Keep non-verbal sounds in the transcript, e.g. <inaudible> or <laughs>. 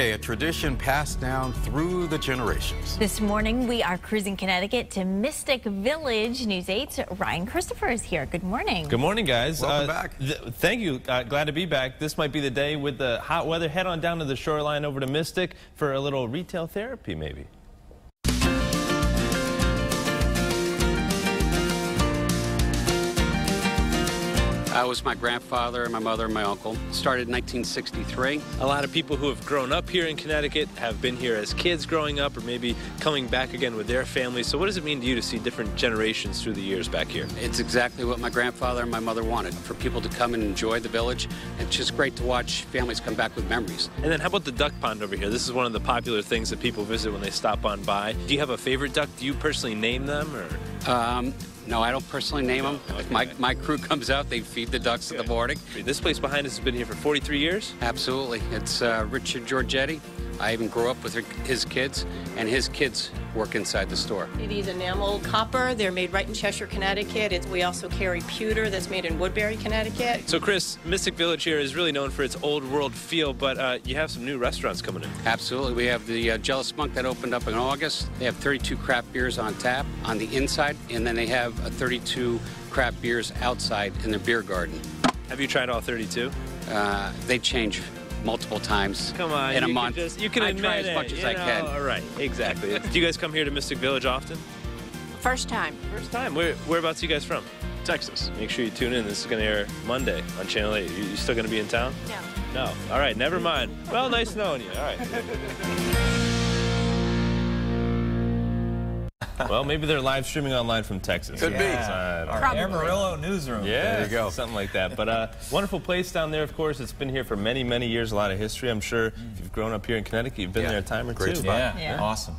Okay, a tradition passed down through the generations. This morning, we are cruising Connecticut to Mystic Village. News 8's Ryan Kristafer is here. Good morning. Good morning, guys. Welcome Uh, back. th- thank you. Uh, glad to be back. This might be the day with the hot weather. Head on down to the shoreline over to Mystic for a little retail therapy, maybe. Uh, it was my grandfather, and my mother, and my uncle. Started in 1963. A lot of people who have grown up here in Connecticut have been here as kids growing up or maybe coming back again with their families. So what does it mean to you to see different generations through the years back here? It's exactly what my grandfather and my mother wanted for people to come and enjoy the village. It's just great to watch families come back with memories. And then how about the duck pond over here? This is one of the popular things that people visit when they stop on by. Do you have a favorite duck? Do you personally name them or? Um, no, I don't personally name them. If my, my crew <laughs> comes out, they feed the ducks in the morning. This place behind us has been here for 43 years. Absolutely. It's uh, Richard Giorgetti. I even grew up with her, his kids, and his kids work inside the store. These enamel copper, they're made right in Cheshire, Connecticut. It's, we also carry pewter that's made in Woodbury, Connecticut. So, Chris, Mystic Village here is really known for its old world feel, but uh, you have some new restaurants coming in. Absolutely. We have the uh, Jealous Monk that opened up in August. They have 32 craft beers on tap on the inside, and then they have uh, 32 craft beers outside in their beer garden. Have you tried all 32? Uh, they change multiple times Come on, in a you month. Can just, you can I admit try as it, much as I know, can. All right, exactly. Do you guys come here to Mystic Village often? First time. First time. Where, whereabouts are you guys from? Texas. Make sure you tune in. This is going to air Monday on Channel 8. You, you still going to be in town? No. No. All right, never mind. Well, nice knowing you. All right. <laughs> well, maybe they're live streaming online from Texas. Could be. I don't know. Our Amarillo newsroom. Yeah, There you go. Something like that. But uh, wonderful place down there, of course. It's been here for many, many years, a lot of history. I'm sure if you've grown up here in Connecticut, you've been Yeah. there a time or Great two. spot. Yeah, Yeah. awesome.